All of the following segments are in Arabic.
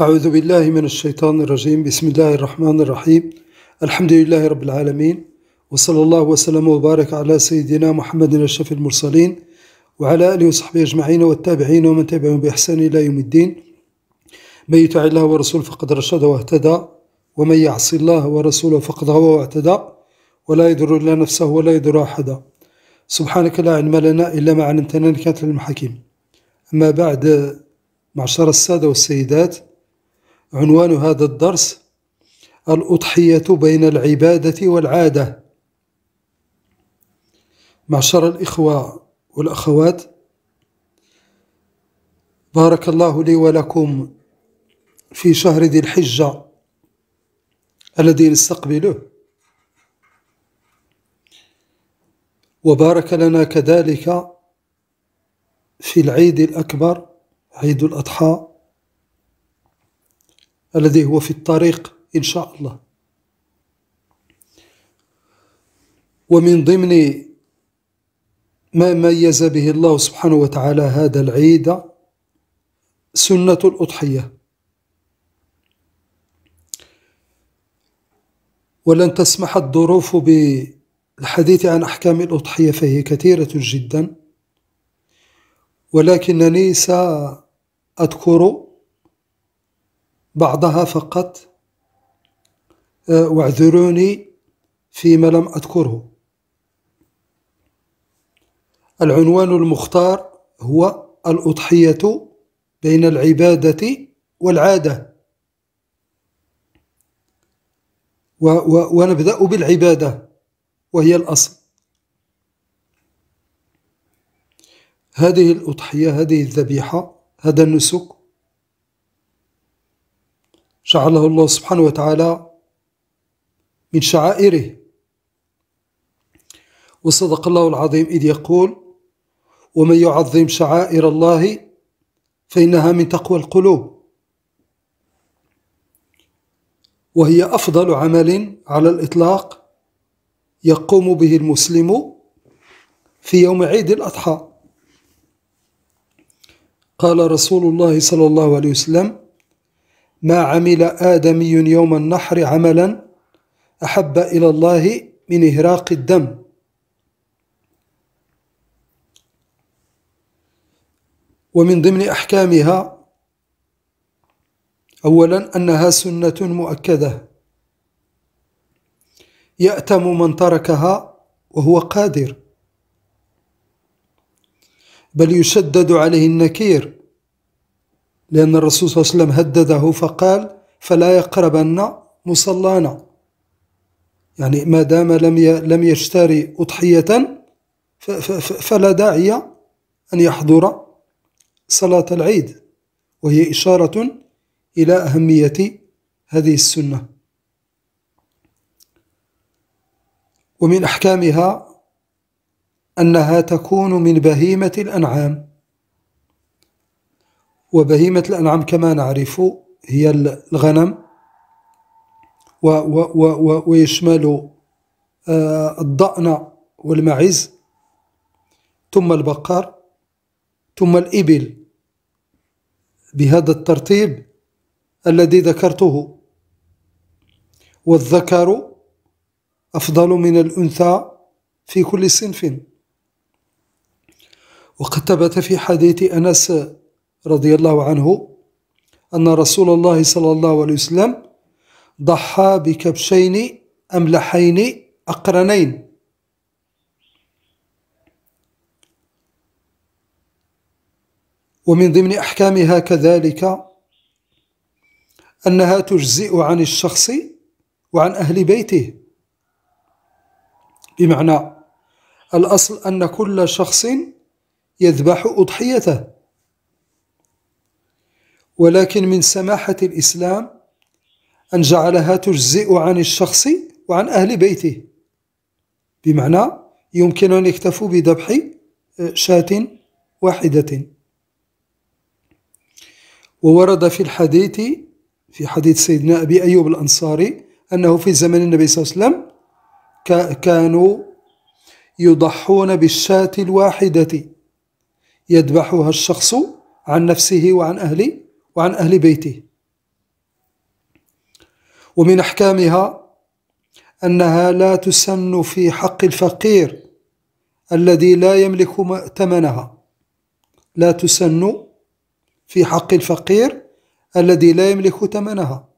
أعوذ بالله من الشيطان الرجيم. بسم الله الرحمن الرحيم. الحمد لله رب العالمين وصلى الله وسلم وبارك على سيدنا محمد أشرف المرسلين وعلى آله وصحبه أجمعين والتابعين ومن تبعهم بإحسان إلى يوم الدين. من يطع الله ورسوله فقد رشد واهتدى ومن يعص الله ورسوله فقد غوى واعتدى ولا يضر إلا نفسه ولا يضر أحدا. سبحانك لا علم لنا إلا ما علمتنا إنك أنت أما بعد معشر السادة والسيدات عنوان هذا الدرس الأضحية بين العبادة والعادة. معشر الإخوة والأخوات بارك الله لي ولكم في شهر ذي الحجة الذي نستقبله. وبارك لنا كذلك في العيد الأكبر عيد الأضحى. الذي هو في الطريق إن شاء الله. ومن ضمن ما ميز به الله سبحانه وتعالى هذا العيد سنة الأضحية. ولن تسمح الظروف بالحديث عن أحكام الأضحية فهي كثيرة جدا. ولكنني سأذكر بعضها فقط آه، واعذروني فيما لم أذكره. العنوان المختار هو الأضحية بين العبادة والعادة. و و ونبدأ بالعبادة وهي الأصل. هذه الأضحية هذه الذبيحة هذا النسك جعله الله سبحانه وتعالى من شعائره. وصدق الله العظيم إذ يقول ومن يعظم شعائر الله فإنها من تقوى القلوب. وهي أفضل عمل على الإطلاق يقوم به المسلم في يوم عيد الأضحى. قال رسول الله صلى الله عليه وسلم ما عمل آدمي يوم النحر عملا أحب إلى الله من إهراق الدم. ومن ضمن أحكامها أولا أنها سنة مؤكدة. يأتم من تركها وهو قادر بل يشدد عليه النكير. لأن الرسول صلى الله عليه وسلم هدده فقال فلا يقربن مصلانا. يعني ما دام لم لم يشتري أضحية فلا داعي أن يحضر صلاة العيد وهي إشارة إلى أهمية هذه السنة. ومن أحكامها أنها تكون من بهيمة الأنعام. وبهيمة الأنعام كما نعرف هي الغنم و و و ويشمل آه، الضأن والمعز ثم البقر ثم الإبل. بهذا الترتيب الذي ذكرته. والذكر أفضل من الأنثى في كل صنف. وقد ثبت في حديث أنس رضي الله عنه أن رسول الله صلى الله عليه وسلم ضحى بكبشين أملحين أقرنين. ومن ضمن أحكامها كذلك أنها تجزئ عن الشخص وعن أهل بيته. بمعنى الأصل أن كل شخص يذبح أضحيته. ولكن من سماحة الإسلام أن جعلها تجزئ عن الشخص وعن أهل بيته. بمعنى يمكن أن يكتفوا بذبح آه، شاة واحدة. وورد في الحديث في حديث سيدنا أبي أيوب الأنصاري أنه في زمن النبي صلى الله عليه وسلم كانوا يضحون بالشاة الواحدة. يذبحها الشخص عن نفسه وعن أهل وعن أهل بيته. ومن أحكامها أنها لا تسن في حق الفقير الذي لا يملك ثمنها. لا تسن في حق الفقير الذي لا يملك ثمنها.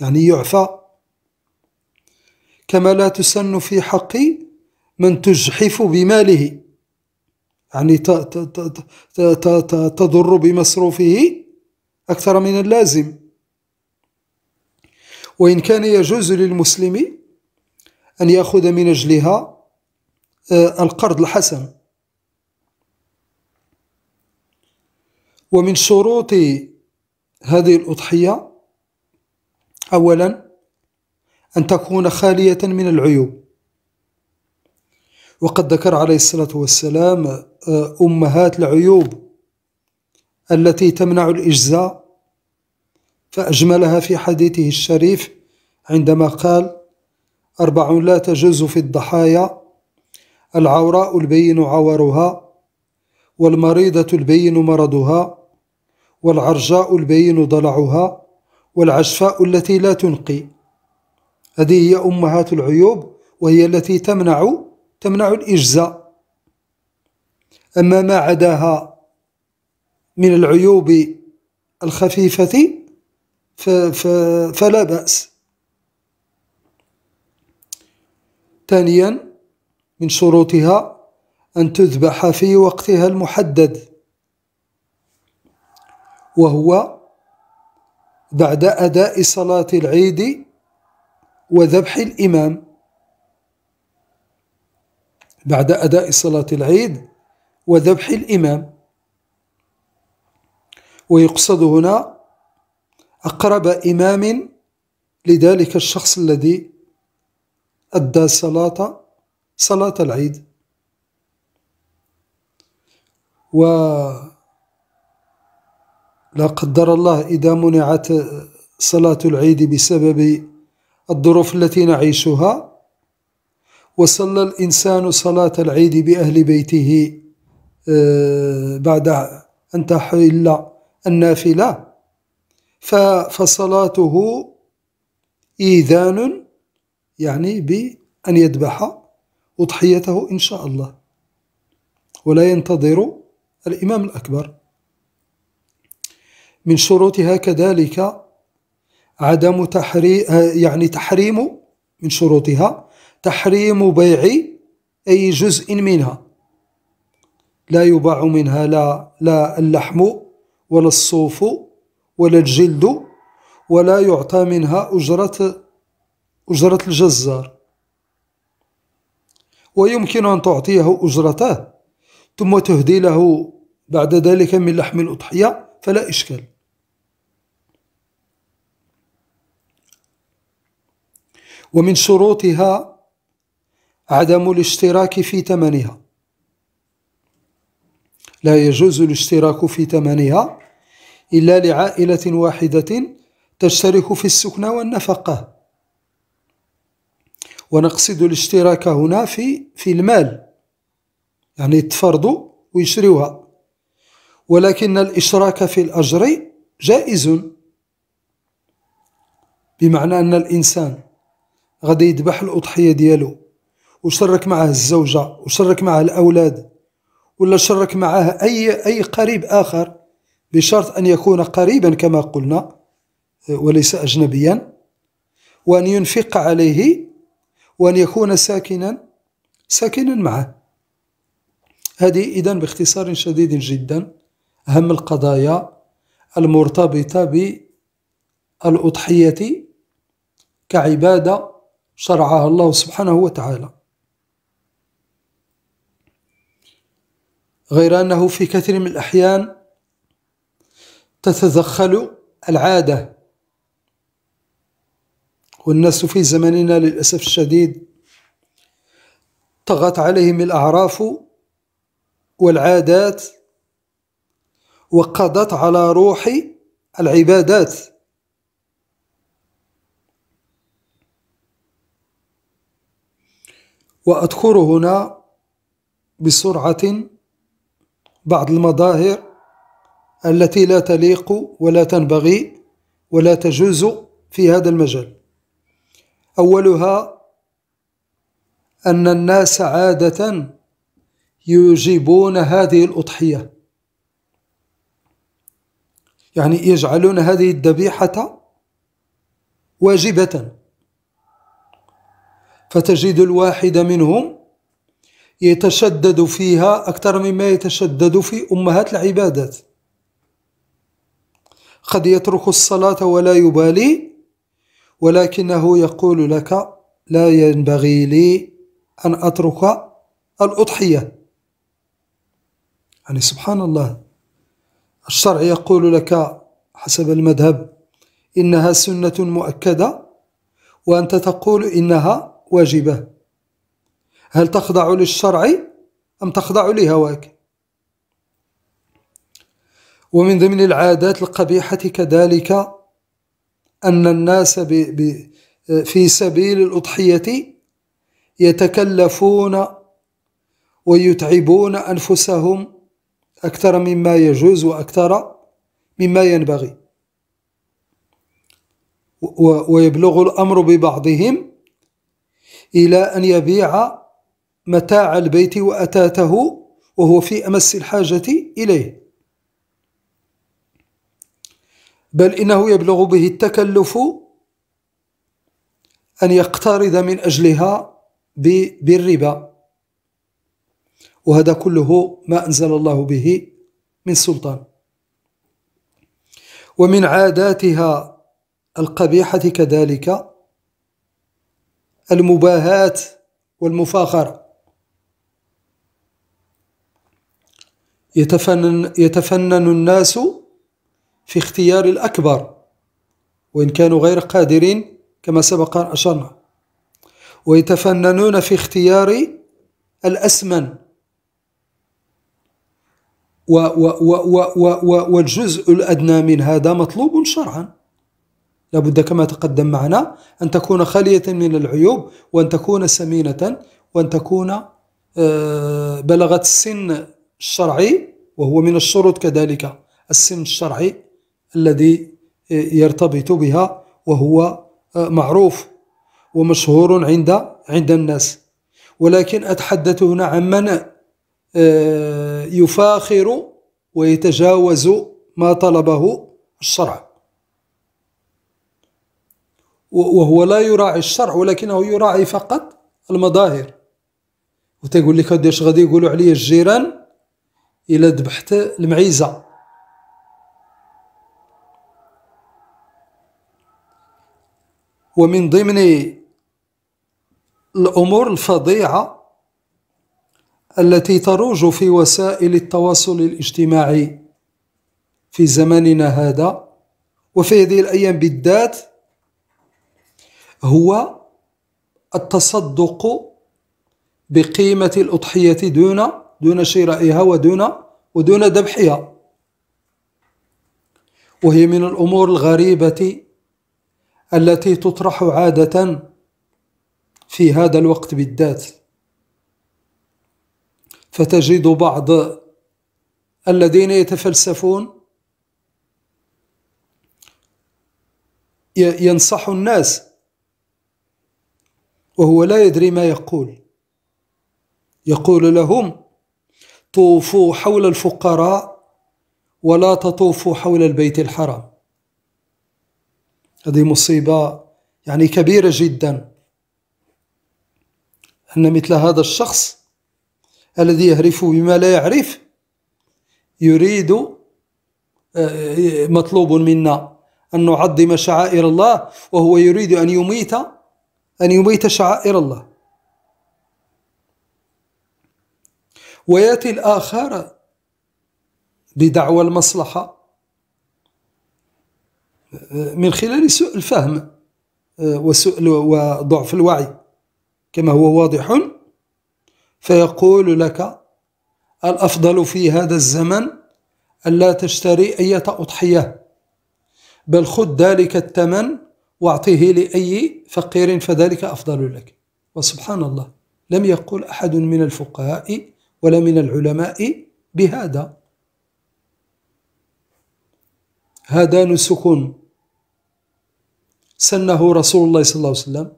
يعني يعفى. كما لا تسن في حق من تجحف بماله. يعني تضر بمصروفه أكثر من اللازم. وإن كان يجوز للمسلم أن يأخذ من أجلها آه، القرض الحسن. ومن شروط هذه الأضحية أولا أن تكون خالية من العيوب. وقد ذكر عليه الصلاة والسلام آه، أمهات العيوب. التي تمنع الإجزاء فأجملها في حديثه الشريف عندما قال أربع لا تجوز في الضحايا العوراء البين عورها والمريضة البين مرضها والعرجاء البين ضلعها والعشفاء التي لا تنقي. هذه هي أمهات العيوب وهي التي تمنع تمنع الإجزاء. أما ما عداها من العيوب الخفيفة فلا بأس. ثانيا من شروطها أن تذبح في وقتها المحدد وهو بعد أداء صلاة العيد وذبح الإمام. بعد أداء صلاة العيد وذبح الإمام. ويقصد هنا أقرب إمام لذلك الشخص الذي أدى صلاة صلاة العيد. و لا قدر الله إذا منعت صلاة العيد بسبب الظروف التي نعيشها وصلى الإنسان صلاة العيد بأهل بيته آه، بعد أن تحل النافلة. فصلاته إيذان يعني بأن يذبح أضحيته إن شاء الله. ولا ينتظر الإمام الأكبر. من شروطها كذلك عدم تحريم يعني تحريم من شروطها تحريم بيع أي جزء منها. لا يباع منها لا, لا اللحم ولا الصوف ولا الجلد ولا يعطى منها أجرة أجرة الجزار. ويمكن أن تعطيه أجرته ثم تهدي له بعد ذلك من لحم الأضحية فلا إشكال. ومن شروطها عدم الاشتراك في ثمنها. لا يجوز الاشتراك في ثمنها إلا لعائلة واحدة تشترك في السكنى والنفقة. ونقصد الاشتراك هنا في في المال يعني يتفرضوا ويشريوها. ولكن الإشراك في الأجر جائز بمعنى أن الإنسان غادي يذبح الأضحية ديالو وشرك معه الزوجة وشرك معه الأولاد ولا شرك معه أي أي قريب آخر بشرط أن يكون قريبا كما قلنا وليس أجنبيا وأن ينفق عليه وأن يكون ساكنا ساكنا معه. هذه إذا باختصار شديد جدا أهم القضايا المرتبطة بالأضحية كعبادة شرعها الله سبحانه وتعالى. غير أنه في كثير من الأحيان تتدخل العادة. والناس في زمننا للأسف الشديد طغت عليهم الأعراف والعادات وقضت على روح العبادات. وأذكر هنا بسرعة بعض المظاهر التي لا تليق ولا تنبغي ولا تجوز في هذا المجال. أولها أن الناس عادة يجيبون هذه الأضحية. يعني يجعلون هذه الذبيحة واجبة. فتجد الواحد منهم يتشدد فيها أكثر مما يتشدد في أمهات العبادات. قد يترك الصلاة ولا يبالي ولكنه يقول لك لا ينبغي لي أن أترك الأضحية. يعني سبحان الله الشرع يقول لك حسب المذهب إنها سنة مؤكدة وأنت تقول إنها واجبة. هل تخضع للشرع أم تخضع لهواك؟ ومن ضمن العادات القبيحة كذلك أن الناس في سبيل الأضحية يتكلفون ويتعبون أنفسهم أكثر مما يجوز وأكثر مما ينبغي. ويبلغ الأمر ببعضهم إلى أن يبيع متاع البيت وأتاته وهو في أمس الحاجة إليه. بل إنه يبلغ به التكلف أن يقترض من أجلها بالربا. وهذا كله ما أنزل الله به من سلطان. ومن عاداتها القبيحة كذلك المباهاة والمفاخرة. يتفنن, يتفنن الناس في اختيار الأكبر وإن كانوا غير قادرين كما سبق أن أشرنا. ويتفننون في اختيار الأسمن. و و و و والجزء الأدنى من هذا مطلوب شرعا. لابد كما تقدم معنا أن تكون خالية من العيوب وأن تكون سمينة وأن تكون آه، بلغت السن الشرعي وهو من الشروط كذلك السن الشرعي الذي يرتبط بها وهو آه، معروف ومشهور عند عند الناس. ولكن أتحدث هنا عن من آه، يفاخر ويتجاوز ما طلبه الشرع. وهو لا يراعي الشرع ولكنه يراعي فقط المظاهر. وتقول لك اش غادي يقولوا عليا الجيران؟ إلا ذبحت المعيزة. ومن ضمن الأمور الفظيعة التي تروج في وسائل التواصل الاجتماعي في زماننا هذا وفي هذه الأيام بالذات هو التصدق بقيمة الأضحية دون دون شرائها ودون ودون ذبحها. وهي من الأمور الغريبة التي تطرح عادة في هذا الوقت بالذات. فتجد بعض الذين يتفلسفون ينصح الناس وهو لا يدري ما يقول. يقول لهم طوفوا حول الفقراء ولا تطوفوا حول البيت الحرام. هذه مصيبة يعني كبيرة جدا. أن مثل هذا الشخص الذي يهرف بما لا يعرف يريد آه، مطلوب منا أن نعظم شعائر الله وهو يريد أن يميت أن يميت شعائر الله. ويأتي الآخر بدعوى المصلحة. من خلال سوء الفهم وسوء وضعف الوعي كما هو واضح فيقول لك الأفضل في هذا الزمن ألا تشتري أي أضحية بل خذ ذلك الثمن واعطيه لأي فقير فذلك أفضل لك. وسبحان الله لم يقل أحد من الفقهاء ولا من العلماء بهذا. هذا نسك سنه رسول الله صلى الله عليه وسلم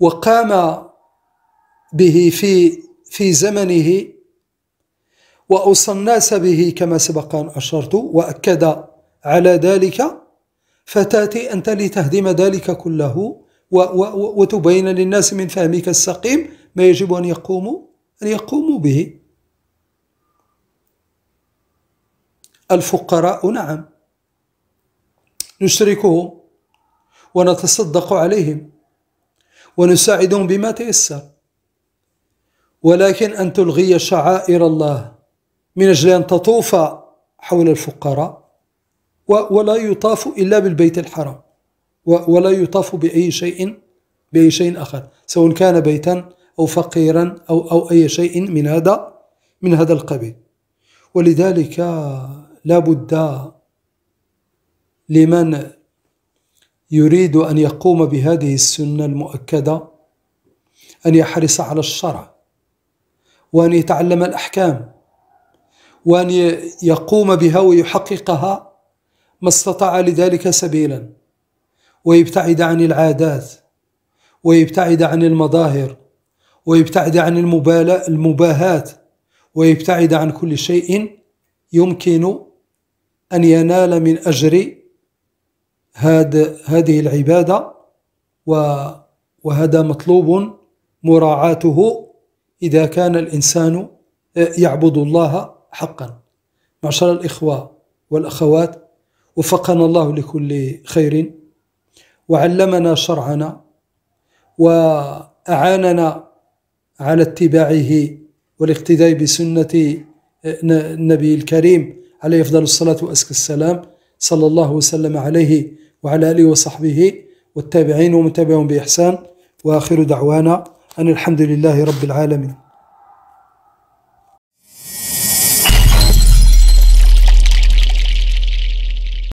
وقام به في في زمنه وأوصى الناس به كما سبق أن أشرت وأكد على ذلك. فتأتي أنت لتهدم ذلك كله وتبين للناس من فهمك السقيم ما يجب أن يقوموا. أن يقوموا به. الفقراء نعم. نشركهم ونتصدق عليهم ونساعدهم بما تيسر. ولكن أن تلغي شعائر الله من أجل أن تطوف حول الفقراء ولا يطاف إلا بالبيت الحرام ولا يطاف بأي شيء بأي شيء آخر سواء كان بيتا أو فقيرا أو أو أي شيء من هذا من هذا القبيل. ولذلك لا بد لمن يريد أن يقوم بهذه السنة المؤكدة أن يحرص على الشرع وأن يتعلم الأحكام وأن يقوم بها ويحققها ما استطاع لذلك سبيلا ويبتعد عن العادات ويبتعد عن المظاهر ويبتعد عن المبالاة المباهات ويبتعد عن كل شيء يمكن أن ينال من أجر هذا هذه العبادة وهذا مطلوب مراعاته إذا كان الإنسان يعبد الله حقا. معشر الإخوة والأخوات وفقنا الله لكل خير وعلمنا شرعنا وأعاننا على اتباعه والاقتداء بسنة النبي الكريم عليه أفضل الصلاة وأزكى السلام صلى الله وسلم عليه وعلى آله وصحبه والتابعين ومن تبعهم بإحسان. وآخر دعوانا أن الحمد لله رب العالمين.